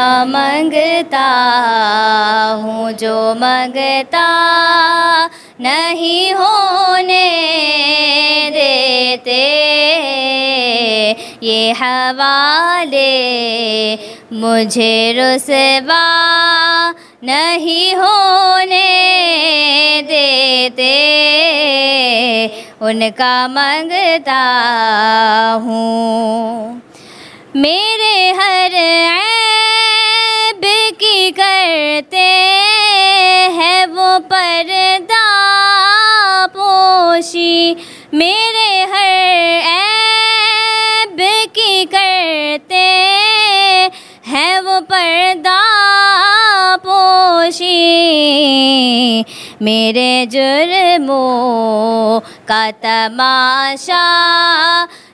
उनका मंगता हूँ, जो मंगता नहीं होने देते ये हवाले, मुझे रुसवा नहीं होने देते। उनका मंगता हूँ, मेरे करते हैं वो पर्दा पोशी। मेरे हर ऐब की करते हैं वो पर्दा पोशी। मेरे जुर्मों का तमाशा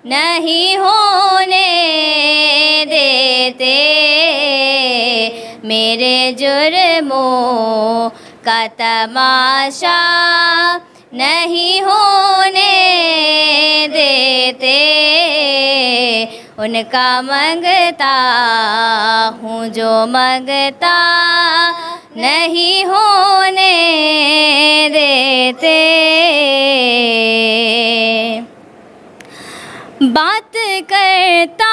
नहीं होने का तमाशा नहीं होने देते। उनका मंगता हूँ जो मंगता नहीं होने देते। बात करता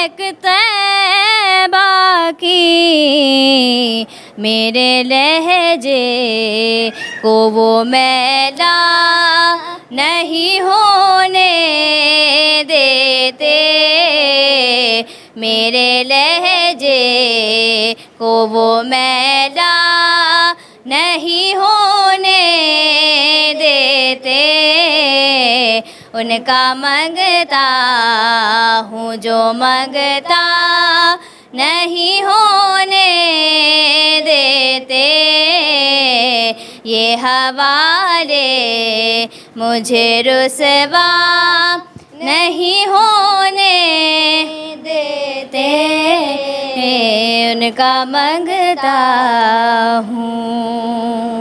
है बाकी मेरे लहजे को वो मैला नहीं होने देते। मेरे लहजे को वो मैला उनका मंगता हूँ, जो मंगता नहीं होने देते। ये हवाले मुझे रुसवा नहीं होने देते। उनका मंगता हूँ।